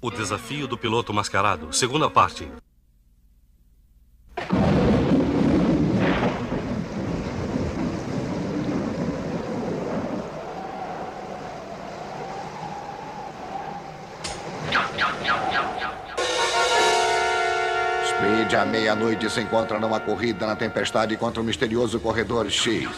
O desafio do piloto mascarado, segunda parte. Speed, à meia-noite, se encontra numa corrida na tempestade contra o misterioso corredor X.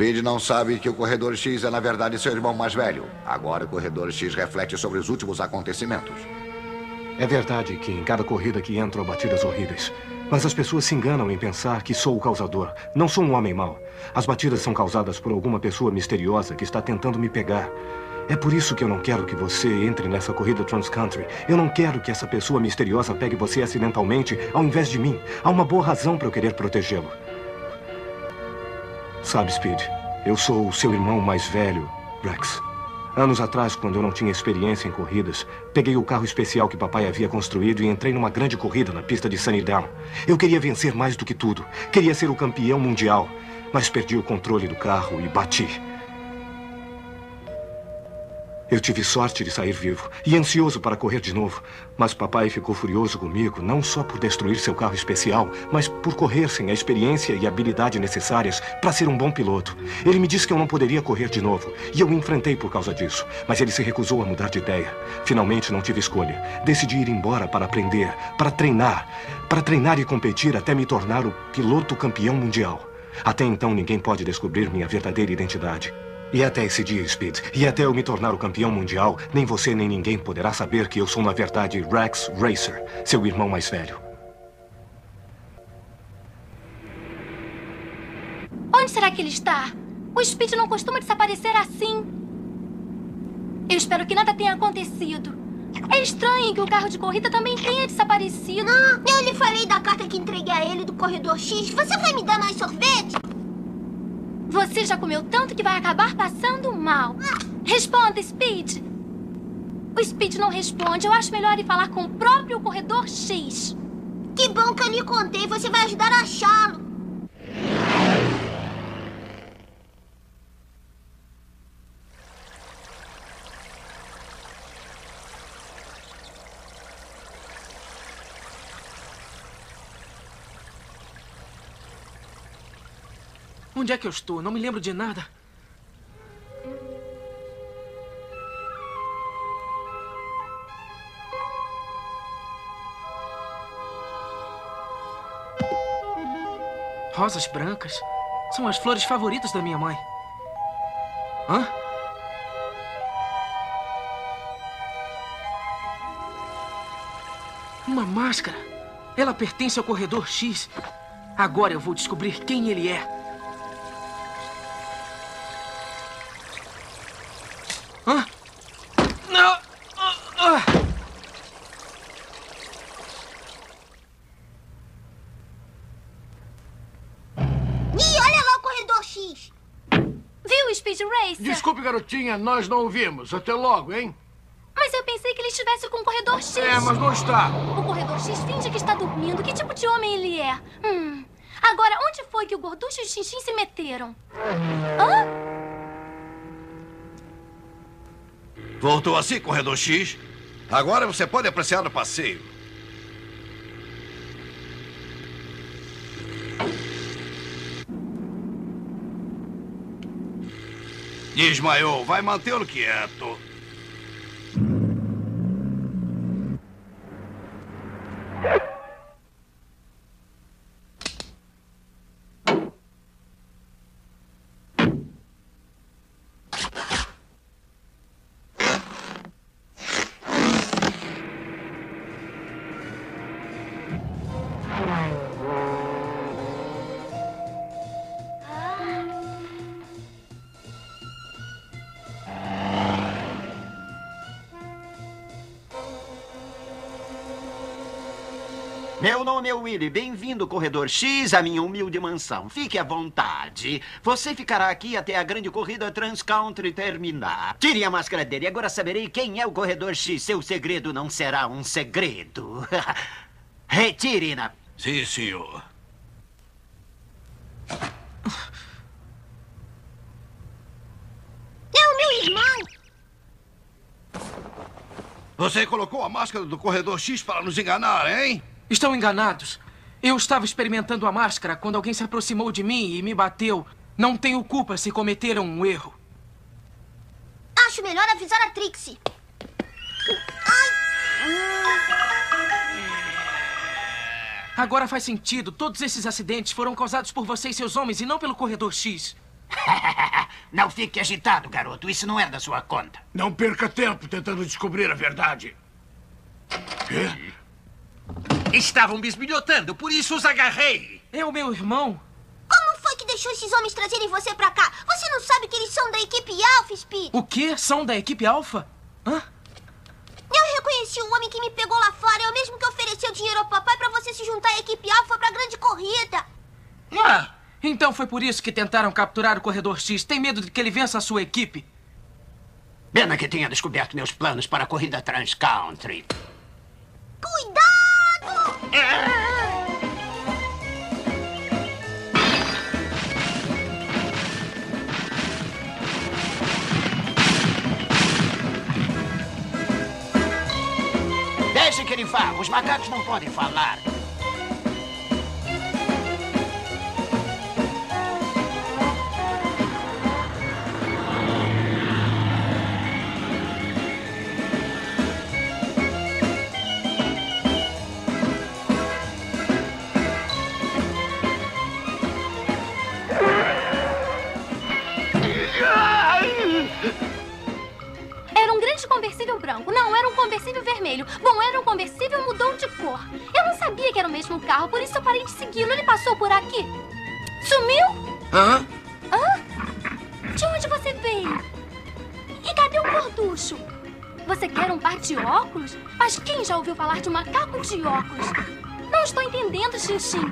Speed não sabe que o Corredor X é, na verdade, seu irmão mais velho. Agora, o Corredor X reflete sobre os últimos acontecimentos. É verdade que em cada corrida que entro há batidas horríveis. Mas as pessoas se enganam em pensar que sou o causador. Não sou um homem mau. As batidas são causadas por alguma pessoa misteriosa que está tentando me pegar. É por isso que eu não quero que você entre nessa corrida transcountry. Eu não quero que essa pessoa misteriosa pegue você acidentalmente ao invés de mim. Há uma boa razão para eu querer protegê-lo. Sabe, Speed, eu sou o seu irmão mais velho, Rex. Anos atrás, quando eu não tinha experiência em corridas, peguei o carro especial que papai havia construído e entrei numa grande corrida na pista de Sunnydale. Eu queria vencer mais do que tudo. Queria ser o campeão mundial. Mas perdi o controle do carro e bati. Eu tive sorte de sair vivo e ansioso para correr de novo. Mas papai ficou furioso comigo, não só por destruir seu carro especial, mas por correr sem a experiência e habilidade necessárias para ser um bom piloto. Ele me disse que eu não poderia correr de novo e eu o enfrentei por causa disso. Mas ele se recusou a mudar de ideia. Finalmente não tive escolha. Decidi ir embora para aprender, para treinar, para treinar e competir até me tornar o piloto campeão mundial. Até então ninguém pode descobrir minha verdadeira identidade. E até esse dia, Speed, e até eu me tornar o campeão mundial, nem você nem ninguém poderá saber que eu sou, na verdade, Rex Racer, seu irmão mais velho. Onde será que ele está? O Speed não costuma desaparecer assim. Eu espero que nada tenha acontecido. É estranho que o carro de corrida também tenha desaparecido. Ah, eu lhe falei da carta que entreguei a ele do corredor X. Você vai me dar mais sorvete? Você já comeu tanto que vai acabar passando mal. Responda, Speed. O Speed não responde. Eu acho melhor ir falar com o próprio corredor X. Que bom que eu lhe contei. Você vai ajudar a achá-lo. Onde é que eu estou? Não me lembro de nada. Rosas brancas são as flores favoritas da minha mãe. Hã? Uma máscara. Ela pertence ao corredor X. Agora eu vou descobrir quem ele é. Desculpe, garotinha, nós não o vimos. Até logo, hein? Mas eu pensei que ele estivesse com o corredor X. É, mas não está. O corredor X finge que está dormindo. Que tipo de homem ele é? Hum. Agora, onde foi que o gorducho e o xinxim se meteram? Hã? Voltou assim, Corredor X? Agora você pode apreciar o passeio. Desmaiou. Vai mantê-lo quieto. Meu nome é Willy. Bem-vindo, Corredor X, à minha humilde mansão. Fique à vontade. Você ficará aqui até a grande corrida Transcountry terminar. Tire a máscara dele. Agora saberei quem é o Corredor X. Seu segredo não será um segredo. Retire-na. Sim, senhor. É o meu irmão! Você colocou a máscara do corredor X para nos enganar, hein? Estão enganados. Eu estava experimentando a máscara quando alguém se aproximou de mim e me bateu. Não tenho culpa se cometeram um erro. Acho melhor avisar a Trixie. Agora faz sentido. Todos esses acidentes foram causados por você e seus homens e não pelo Corredor X. Não fique agitado, garoto. Isso não é da sua conta. Não perca tempo tentando descobrir a verdade. Quê? Estavam bisbilhotando, por isso os agarrei. É o meu irmão. Como foi que deixou esses homens trazerem você pra cá? Você não sabe que eles são da equipe Alpha, Speed? O quê? São da equipe Alpha? Hã? Eu reconheci o homem que me pegou lá fora. É o mesmo que ofereceu dinheiro ao papai pra você se juntar à equipe Alpha pra grande corrida. Ah, então foi por isso que tentaram capturar o Corredor X. Tem medo de que ele vença a sua equipe? Pena que tenha descoberto meus planos para a corrida Trans Country. Cuidado! Deixe que ele vá. Os macacos não podem falar. Conversível vermelho. Bom, era um conversível mudou de cor. Eu não sabia que era o mesmo carro, por isso eu parei de segui-lo. Ele passou por aqui. Sumiu? Hã? Hã? De onde você veio? E cadê o gorducho? Você quer um par de óculos? Mas quem já ouviu falar de um macaco de óculos? Não estou entendendo, Xinxin.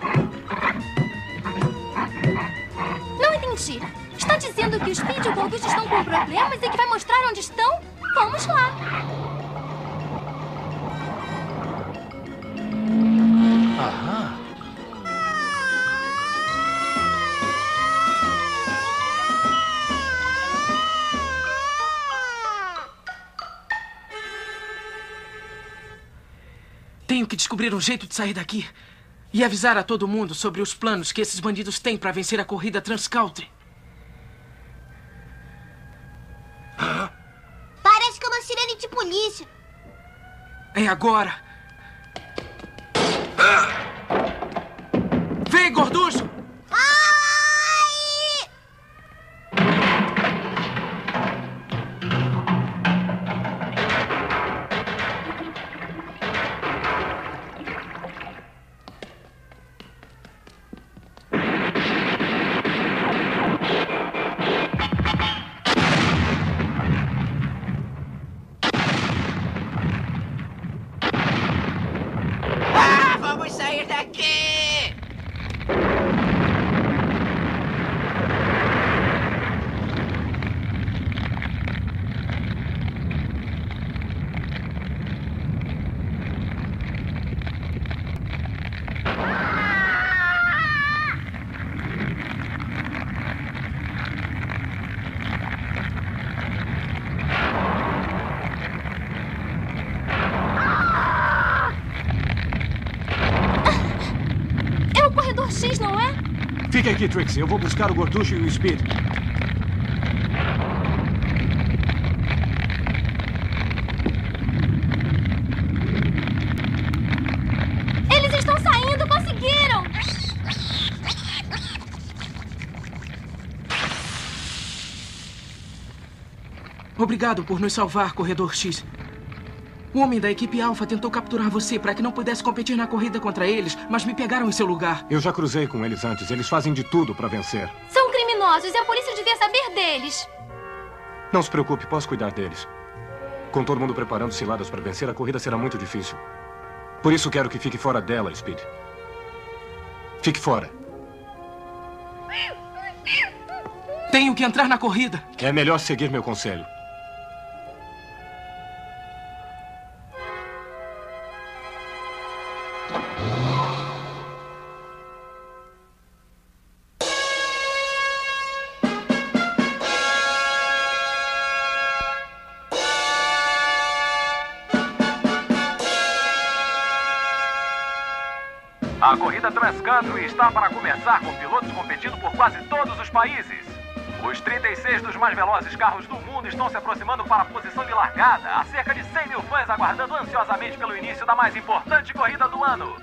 Não entendi. Está dizendo que o Speed e o Gorducho estão com problemas e que vai mostrar onde estão? Vamos lá. Descobrir um jeito de sair daqui. E avisar a todo mundo sobre os planos que esses bandidos têm para vencer a corrida Transcountry. Parece que é uma sirene de polícia. É agora. Vem, gorducho! Fique aqui, Trixie. Eu vou buscar o Gorducho e o Speed. Eles estão saindo, conseguiram! Obrigado por nos salvar, Corredor X. O homem da equipe Alpha tentou capturar você para que não pudesse competir na corrida contra eles, mas me pegaram em seu lugar. Eu já cruzei com eles antes. Eles fazem de tudo para vencer. São criminosos e a polícia devia saber deles. Não se preocupe, posso cuidar deles. Com todo mundo preparando ciladas para vencer, a corrida será muito difícil. Por isso quero que fique fora dela, Speed. Fique fora. Tenho que entrar na corrida. É melhor seguir meu conselho. A corrida Trans está para começar com pilotos competindo por quase todos os países. Os 36 dos mais velozes carros do mundo estão se aproximando para a posição de largada. Há cerca de 100 mil fãs aguardando ansiosamente pelo início da mais importante corrida do ano.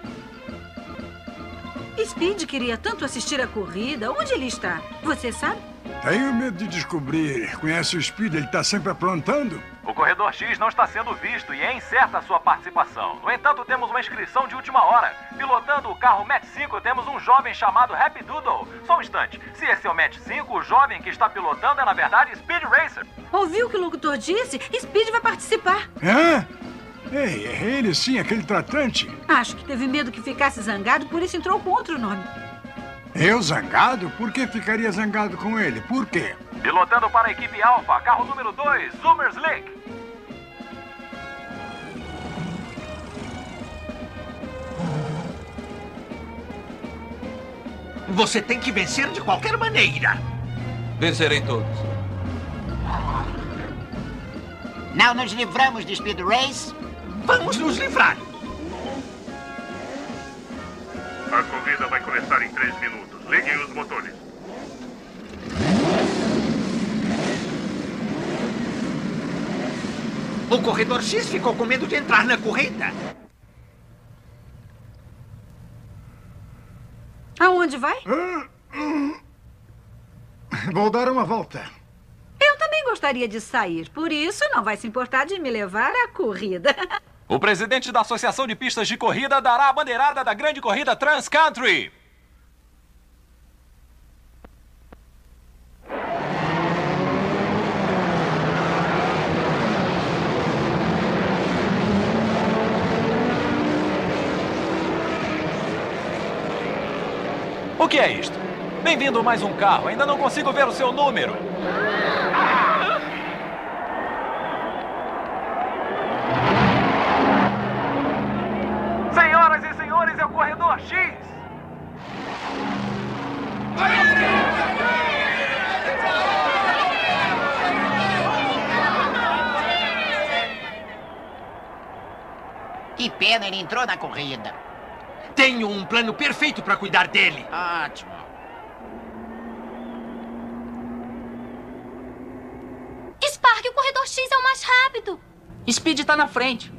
Speed queria tanto assistir a corrida. Onde ele está? Você sabe? Tenho medo de descobrir. Conhece o Speed? Ele está sempre aprontando. O corredor X não está sendo visto e é incerta a sua participação. No entanto, temos uma inscrição de última hora. Pilotando o carro Match 5, temos um jovem chamado Happy Doodle. Só um instante. Se esse é o Match 5, o jovem que está pilotando é, na verdade, Speed Racer. Ouviu o que o locutor disse? Speed vai participar. Hã? Ei, é ele sim, aquele tratante. Acho que teve medo que ficasse zangado, por isso entrou com outro nome. Eu zangado? Por que ficaria zangado com ele? Por quê? Pilotando para a equipe Alpha, carro número 2, Zoomer Slick. Você tem que vencer de qualquer maneira. Vencerei todos. Não nos livramos de Speed Race? Vamos nos livrar. A corrida vai começar em três minutos. Liguem os motores. O corredor X ficou com medo de entrar na corrida. Aonde vai? Vou dar uma volta. Eu também gostaria de sair, por isso não vai se importar de me levar à corrida. O presidente da Associação de Pistas de Corrida dará a bandeirada da grande corrida Trans Country. O que é isto? Bem-vindo mais um carro. Ainda não consigo ver o seu número. Senhoras e senhores, é o corredor X. Que pena, ele entrou na corrida. Tenho um plano perfeito para cuidar dele. Ótimo. Spark, o corredor X é o mais rápido. Speed está na frente.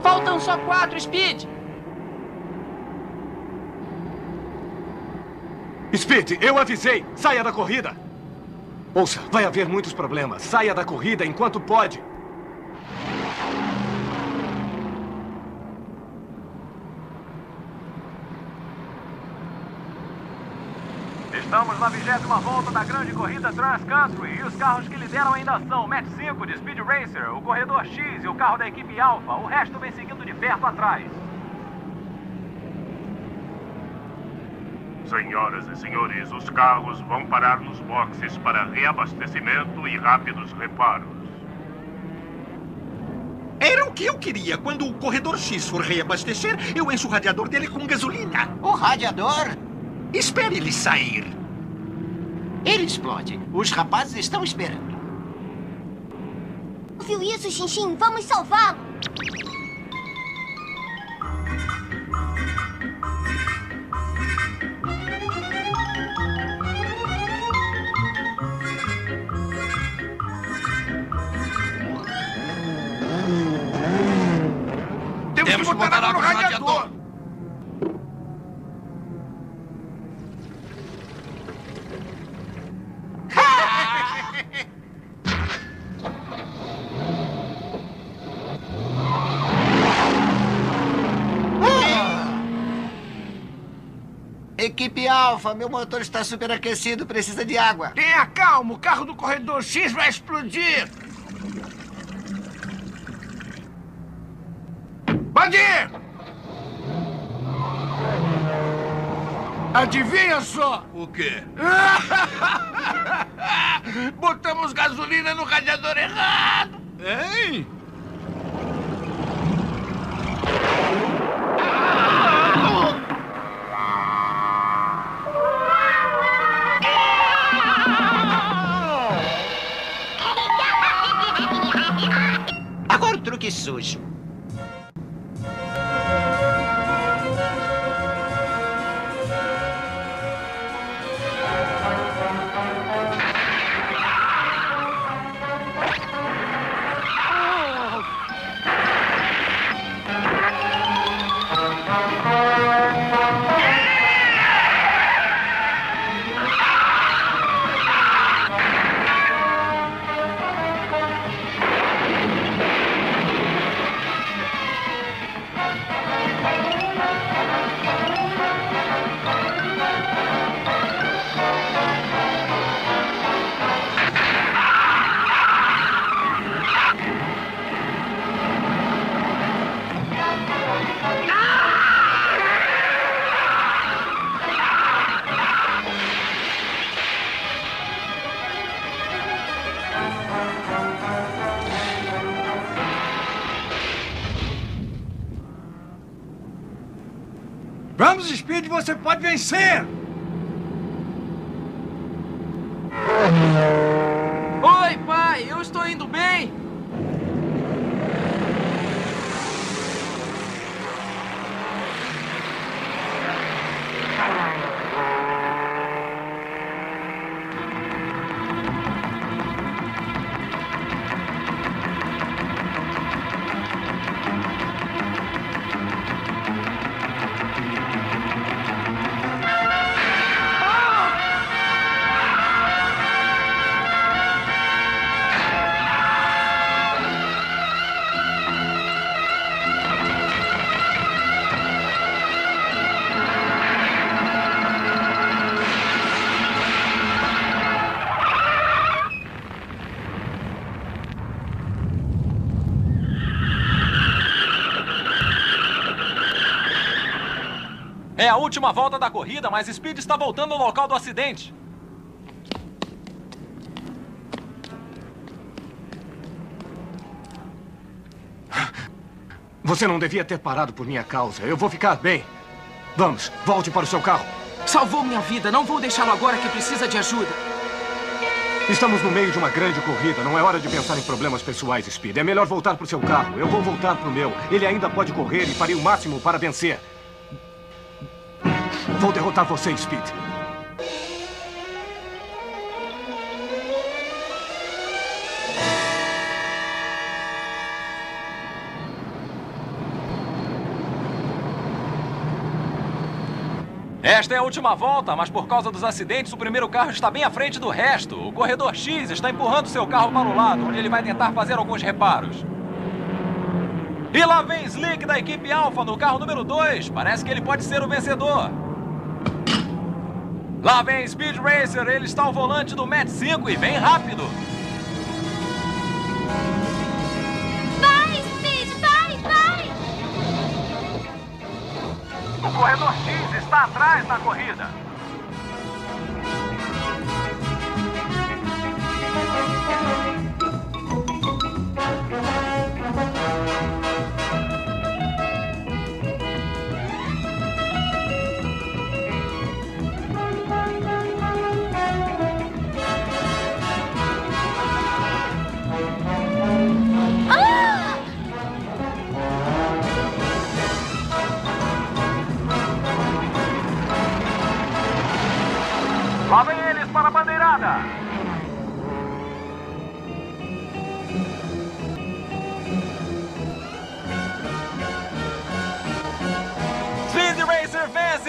Faltam só quatro, Speed. Speed, eu avisei. Saia da corrida. Ouça, vai haver muitos problemas. Saia da corrida enquanto pode. Estamos na vigésima volta da grande corrida Trans Country e os carros que lideram ainda são o Match 5 de Speed Racer, o Corredor X e o carro da equipe Alpha. O resto vem seguindo de perto atrás. Senhoras e senhores, os carros vão parar nos boxes para reabastecimento e rápidos reparos. Era o que eu queria. Quando o corredor X for reabastecer, eu encho o radiador dele com gasolina. O radiador? Espere ele sair. Ele explode. Os rapazes estão esperando. Viu isso, Xinxin? Vamos salvá-lo. Temos, que botar água no radiador. Equipe Alfa, meu motor está superaquecido, precisa de água. Tenha calma, o carro do corredor X vai explodir. Pode ir! Adivinha só? O quê? Botamos gasolina no radiador errado! Hein? Sujo. Você pode vencer! Oi, pai, eu estou indo bem. Última volta da corrida, mas Speed está voltando ao local do acidente. Você não devia ter parado por minha causa. Eu vou ficar bem. Vamos, volte para o seu carro. Salvou minha vida. Não vou deixá-lo agora que precisa de ajuda. Estamos no meio de uma grande corrida. Não é hora de pensar em problemas pessoais, Speed. É melhor voltar para o seu carro. Eu vou voltar para o meu. Ele ainda pode correr e farei o máximo para vencer. Vou derrotar você, Speed. Esta é a última volta, mas por causa dos acidentes, o primeiro carro está bem à frente do resto. O corredor X está empurrando seu carro para o lado, onde ele vai tentar fazer alguns reparos. E lá vem Slick da equipe Alpha no carro número 2. Parece que ele pode ser o vencedor. Lá vem Speed Racer, ele está ao volante do Match 5 e vem rápido. Vai, Speed, vai, vai! O corredor X está atrás na corrida.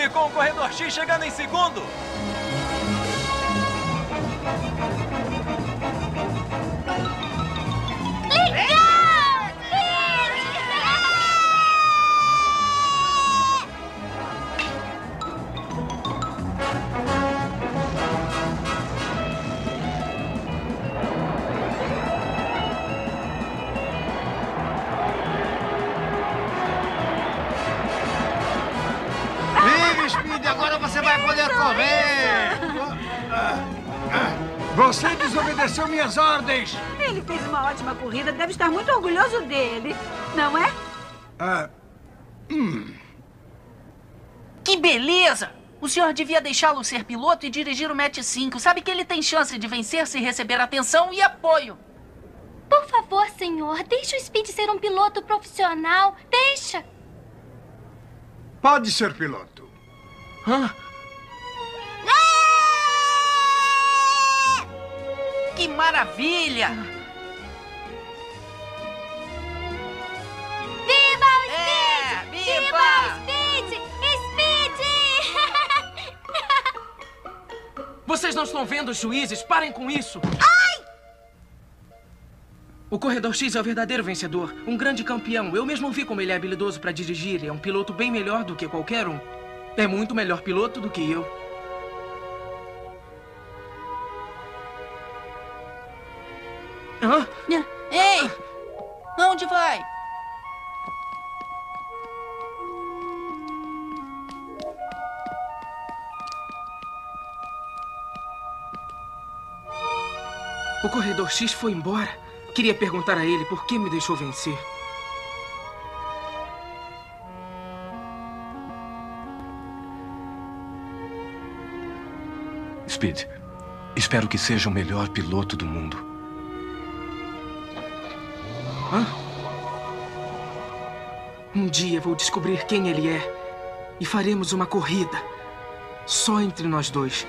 Com o corredor X chegando em segundo. Você vai poder correr! Você desobedeceu minhas ordens! Ele fez uma ótima corrida, deve estar muito orgulhoso dele, não é? Ah, hum. Que beleza! O senhor devia deixá-lo ser piloto e dirigir o Match 5. Sabe que ele tem chance de vencer se receber atenção e apoio. Por favor, senhor, deixe o Speed ser um piloto profissional. Deixa. Pode ser piloto. Hã? Que maravilha! Viva o Speed! É, viva! viva! o Speed! Speed! Vocês não estão vendo os juízes? Parem com isso! Ai! O Corredor X é o verdadeiro vencedor. Um grande campeão. Eu mesmo vi como ele é habilidoso para dirigir. Ele é um piloto bem melhor do que qualquer um. É muito melhor piloto do que eu. Hã? Ei! Onde vai? O Corredor X foi embora. Queria perguntar a ele por que me deixou vencer. Speed, espero que seja o melhor piloto do mundo. Hã? Um dia vou descobrir quem ele é e faremos uma corrida. Só entre nós dois.